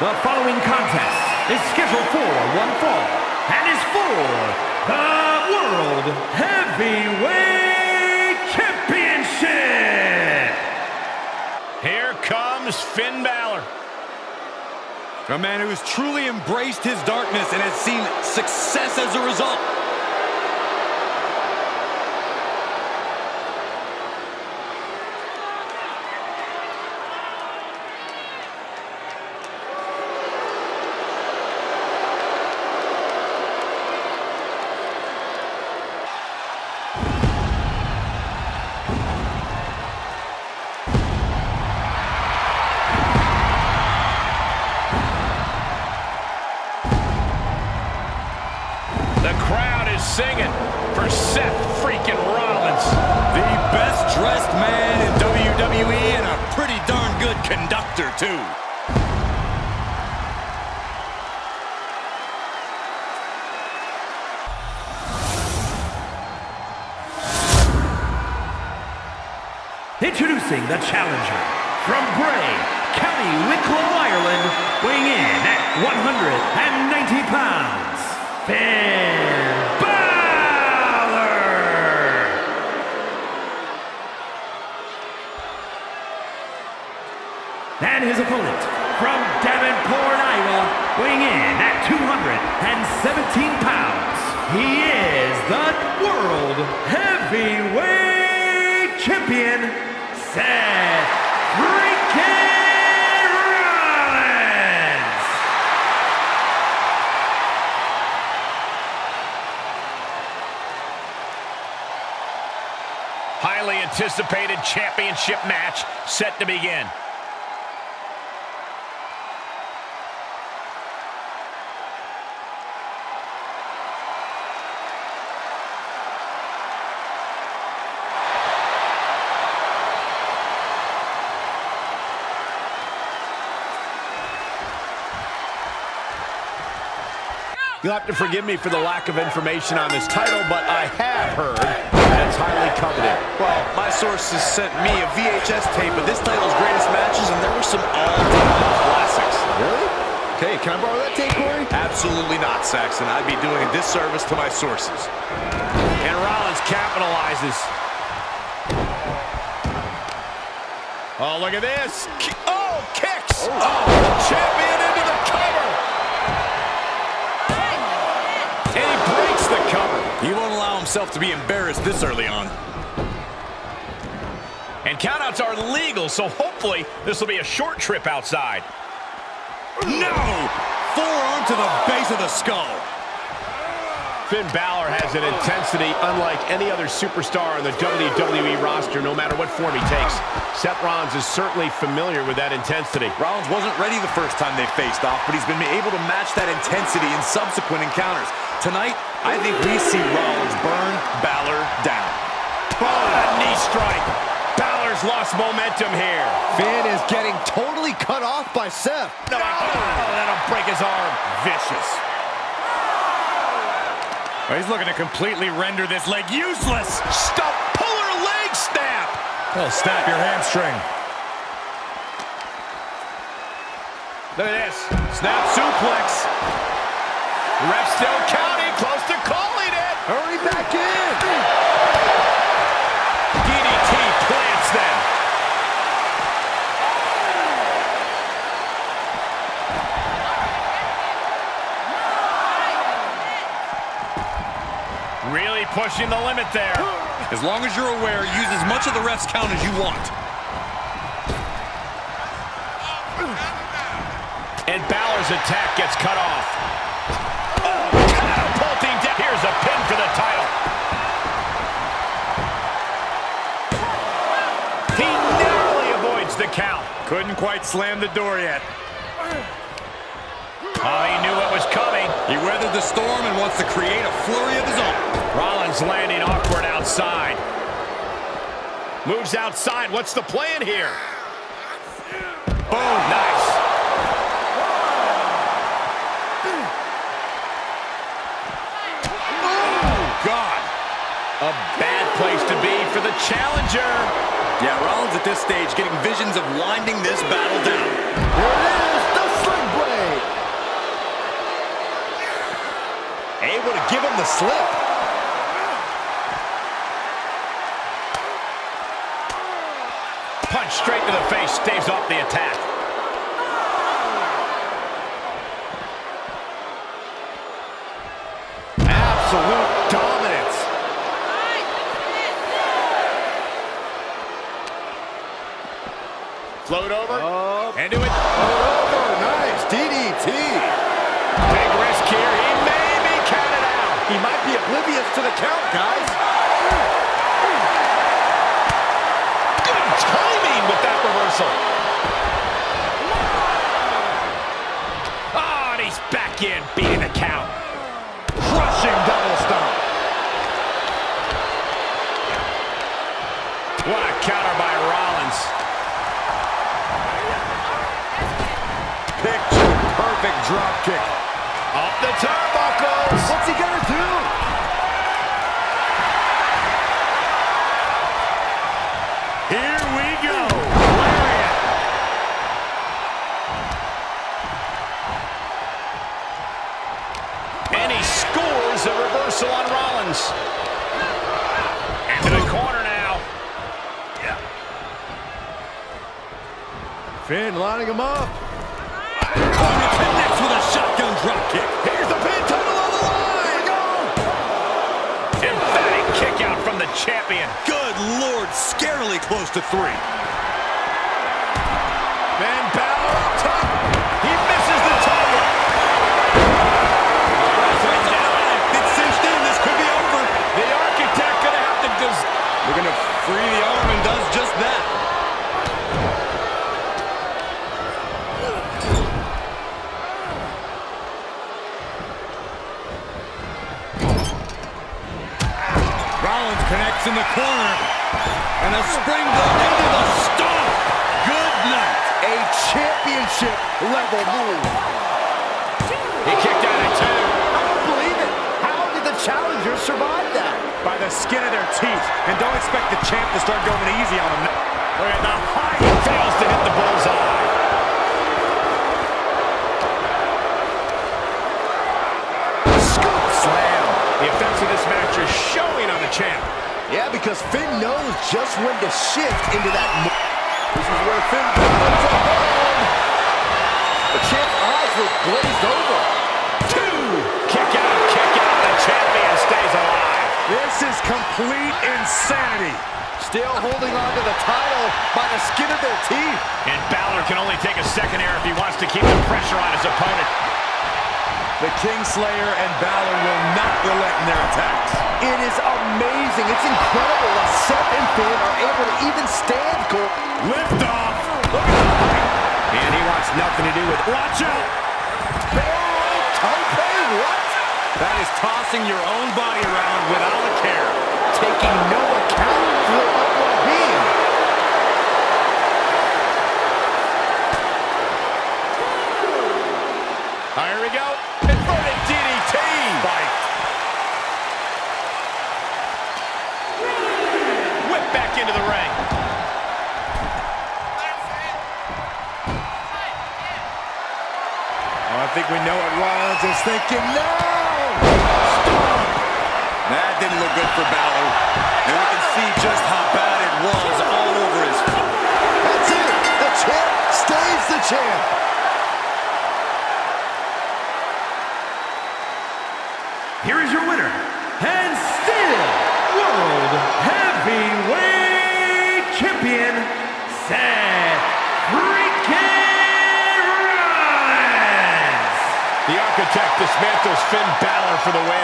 The following contest is scheduled for one fall and is for the World Heavyweight Championship. Here comes Finn Balor. A man who has truly embraced his darkness and has seen success as a result. Too. Introducing the challenger from Bray, County Wicklow, Ireland, weighing in at 190 pounds, Finn Balor. And his opponent from Davenport, Iowa, weighing in at 217 pounds, he is the World Heavyweight Champion, Seth Rollins! Highly anticipated championship match set to begin. You'll have to forgive me for the lack of information on this title, but I have heard that it's highly coveted. Well, my sources sent me a VHS tape of this title's greatest matches, and there were some all-time classics. Really? Okay, can I borrow that tape, Corey? Absolutely not, Saxton. I'd be doing a disservice to my sources. And Rollins capitalizes. Oh, look at this. Oh, kicks! Oh, oh champion himself to be embarrassed this early on. And countouts are legal, so hopefully this will be a short trip outside. No! Forearm to the base of the skull. Finn Balor has an intensity unlike any other superstar on the WWE roster, no matter what form he takes. Seth Rollins is certainly familiar with that intensity. Rollins wasn't ready the first time they faced off, but he's been able to match that intensity in subsequent encounters. Tonight, I think we see Rollins burn Balor down. Oh, a knee strike. Balor's lost momentum here. Finn is getting totally cut off by Seth. No, that'll break his arm. Vicious. Oh, he's looking to completely render this leg useless. Stop puller leg snap. Well, snap your hamstring. Look at this. Snap suplex. Really pushing the limit there. As long as you're aware, use as much of the ref's count as you want. And Balor's attack gets cut off. Oh, catapulting down. Here's a pin for the title. He narrowly avoids the count. Couldn't quite slam the door yet. Oh, he knew what was coming. He weathered the storm and wants to create a flurry of his own. Rollins landing awkward outside. Moves outside. What's the plan here? Boom. Nice. Oh, God. A bad place to be for the challenger. Yeah, Rollins at this stage getting visions of winding this battle down. Here it is, the sling blade. Him the slip. Punch straight to the face, staves off the attack. Oblivious to the count, guys. Good timing with that reversal. Oh, and he's back in, beating the count. Crushing double stomp. What a counter by Rollins. Picture perfect drop kick. Off the turnbuckles. Finn lining him up. Connects with a shotgun drop kick. Here's the pin title on the line. Emphatic kick out from the champion. Good lord, scarily close to three. The corner. And a springboard into the stomp. Good night. A championship level move. He kicked out at two. I don't believe it. How did the challengers survive that? By the skin of their teeth. And don't expect the champ to start going easy on them. Look at the high. He fails to hit the bullseye. Scoop slam. The effects of this match are showing on the champ. Yeah, because Finn knows just when to shift into that. This is where Finn comes along. The champ's eyes were glazed over. Two. Kick out, kick out. The champion stays alive. This is complete insanity. Still holding on to the title by the skin of their teeth. And Balor can only take a second air if he wants to keep the pressure on his opponent. The Kingslayer and Balor will not relent in their attacks. It is amazing. It's incredible that Seth and Finn are able to even stand Cole. Lift off. Look at. And he wants nothing to do with it. Watch out. Tope, what? That is tossing your own body around without a care. Taking no account for their own well-being. I think we know what Rollins is thinking now. That didn't look good for Balor. And we can see just how bad it was all over his That's it. The champ stays the champ. Here is your winner, and Dismantles Finn Balor for the win.